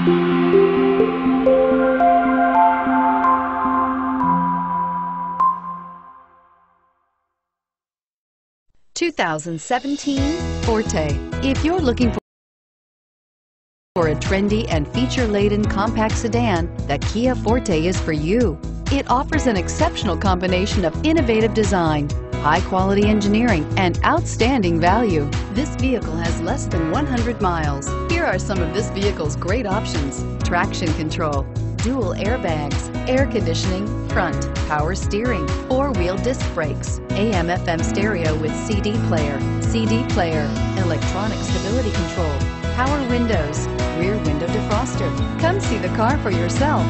Two thousand seventeen Forte. If you're looking for a trendy and feature-laden compact sedan, the Kia Forte is for you. It offers an exceptional combination of innovative design, high-quality engineering, and outstanding value. This vehicle has less than 100 miles. Here are some of this vehicle's great options. Traction control, dual airbags, air conditioning, front, power steering, four-wheel disc brakes, AM FM stereo with CD player, CD player, electronic stability control, power windows, rear window defroster. Come see the car for yourself.